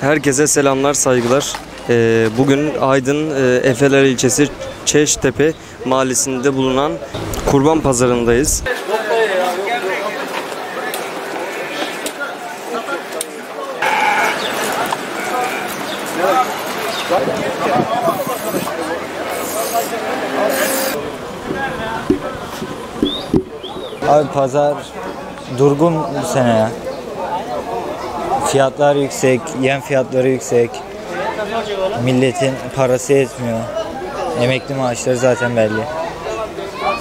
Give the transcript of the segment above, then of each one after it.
Herkese selamlar, saygılar. Ee, bugün Aydın e, Efeler ilçesi Çeştepe mahallesinde bulunan kurban pazarındayız. Abi pazar durgun bu sene ya. Fiyatlar yüksek, yem fiyatları yüksek. Milletin parası yetmiyor. Emekli maaşları zaten belli.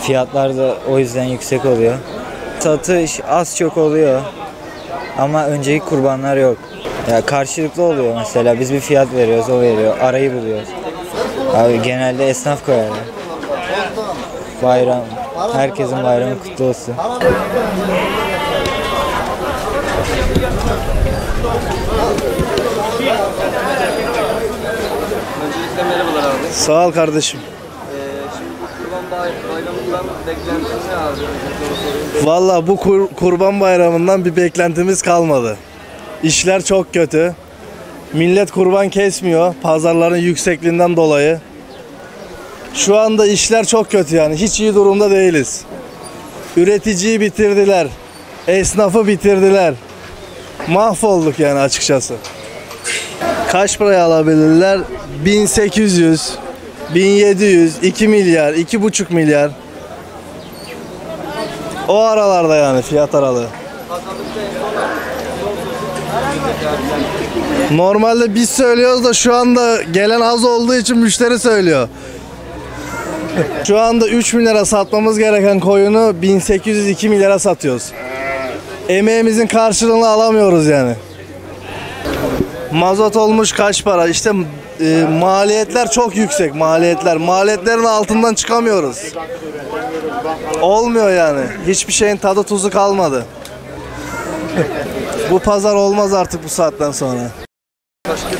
Fiyatlar da o yüzden yüksek oluyor. Satış az çok oluyor. Ama önceki kurbanlar yok. Ya karşılıklı oluyor mesela. Biz bir fiyat veriyoruz, o veriyor. Arayı buluyoruz. Abi genelde esnaf koyar. ya. Bayram. Herkesin bayramı kutlu olsun. Öncelikle merhabalar abi. Sağ ol kardeşim. Kurban bayramından beklentiniz ne abi? Valla bu kur- kurban bayramından bir beklentimiz kalmadı. İşler çok kötü. Millet kurban kesmiyor pazarların yüksekliğinden dolayı. Şu anda işler çok kötü yani. Hiç iyi durumda değiliz. Üreticiyi bitirdiler. Esnafı bitirdiler. Mahvolduk yani açıkçası. Kaç paraya alabilirler? 1800, 1700, 2 milyar, 2,5 milyar. O aralarda yani fiyat aralığı. Normalde biz söylüyoruz da şu anda gelen az olduğu için müşteri söylüyor. Şu anda 3 milyara satmamız gereken koyunu 1800-2 milyara satıyoruz. Emeğimizin karşılığını alamıyoruz yani. Mazot olmuş kaç para? İşte e, maliyetler çok yüksek maliyetler. Maliyetlerin altından çıkamıyoruz. Olmuyor yani. Hiçbir şeyin tadı tuzu kalmadı. bu pazar olmaz artık bu saatten sonra.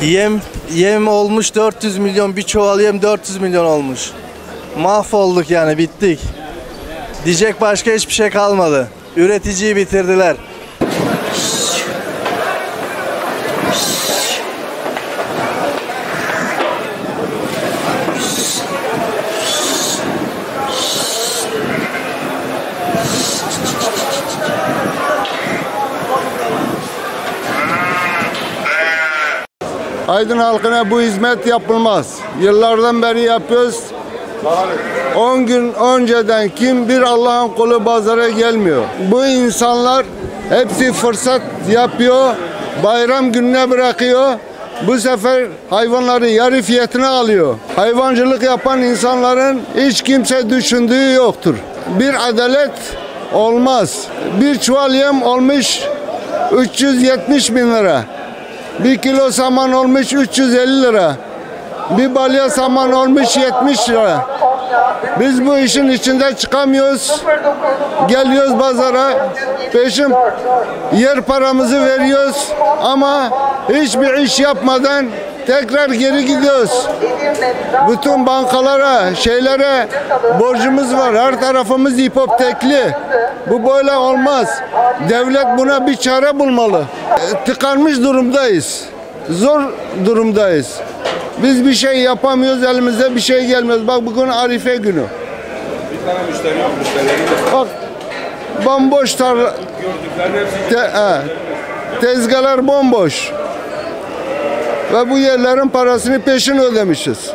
Yem yem olmuş 400 milyon bir çuval yem 400 milyon olmuş. Mahvolduk yani bittik. Diyecek başka hiçbir şey kalmadı. Üreticiyi bitirdiler. Aydın halkına bu hizmet yapılmaz. Yıllardan beri yapıyoruz. 10 gün önceden kim bir Allah'ın kulu pazara gelmiyor. Bu insanlar hepsi fırsat yapıyor. Bayram gününe bırakıyor. Bu sefer hayvanları yarı fiyatına alıyor. Hayvancılık yapan insanların hiç kimse düşündüğü yoktur. Bir adalet olmaz. Bir çuval yem olmuş 370 bin lira. Bir kilo saman olmuş 350 lira. Bir balya saman olmuş 70 lira. Biz bu işin içinde çıkamıyoruz. Geliyoruz pazara. Peşin yer paramızı veriyoruz. Ama hiçbir iş yapmadan tekrar geri gidiyoruz. Bütün bankalara, şeylere borcumuz var. Her tarafımız hipotekli. Bu böyle olmaz. Devlet buna bir çare bulmalı. E, Tıkanmış durumdayız. Zor durumdayız. Biz bir şey yapamıyoruz, elimizde bir şey gelmez. Bak bugün Arife günü. Bak bomboş tarla. Te, he, tezgahlar bomboş. Ve bu yerlerin parasını peşin ödemişiz.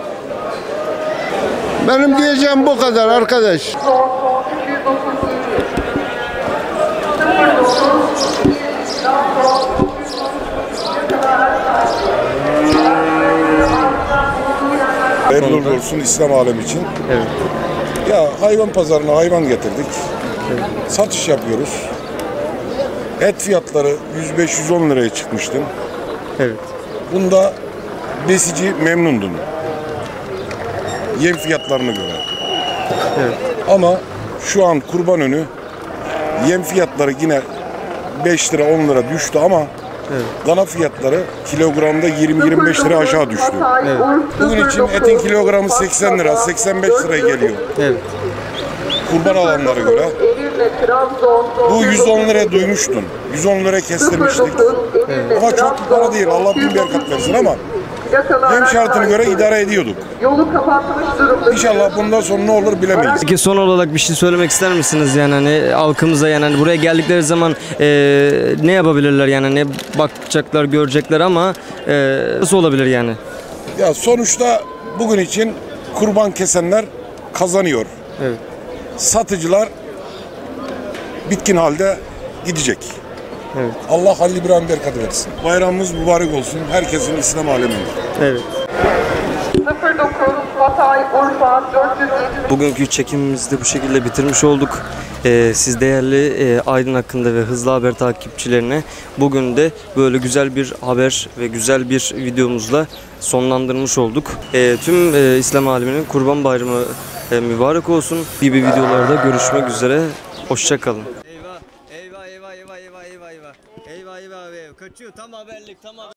Benim diyeceğim bu kadar arkadaş. Hayırlı olsun İslam alemi için. Evet. Ya hayvan pazarına hayvan getirdik. Satış yapıyoruz. Et fiyatları 105-110 liraya çıkmıştı. Evet. Bunda besici memnundun. Yem fiyatlarına göre. Evet. Ama şu an kurban önü yem fiyatları yine 5 lira 10 lira düştü ama dana fiyatları kilogramda 20-25 lira aşağı düştü. Bugün için etin kilogramı 80 lira 85 liraya geliyor. Evet. kurban alanlara göre. Bu 110 liraya duymuştun. 110 liraya kestirmiştik. Ama çok bir para değil. Allah bin berkat versin ama yem şartına göre idare ediyorduk. Yolu kapatmış durumda. İnşallah bundan sonra ne olur bilemeyiz. Peki son olarak bir şey söylemek ister misiniz yani hani halkımıza yani hani buraya geldikleri zaman e, ne yapabilirler yani ne bakacaklar görecekler ama e, nasıl olabilir yani? Ya sonuçta bugün için kurban kesenler kazanıyor. Evet. Satıcılar bitkin halde gidecek. Evet. Allah Halil İbrahim berkat versin. Bayramımız mübarek olsun. Herkesin İslam aleminde. Evet. 09 Hatay Urfa 470 Bugünkü çekimimizi de bu şekilde bitirmiş olduk. Ee, siz değerli e, Aydın hakkında ve Hızlı Haber takipçilerine bugün de böyle güzel bir haber ve güzel bir videomuzla sonlandırmış olduk. Ee, tüm e, İslam aleminin Kurban Bayramı e, mübarek olsun. Gibi videolarda görüşmek üzere. Hoşçakalın. Kaçıyor tam haberlik, tam haber.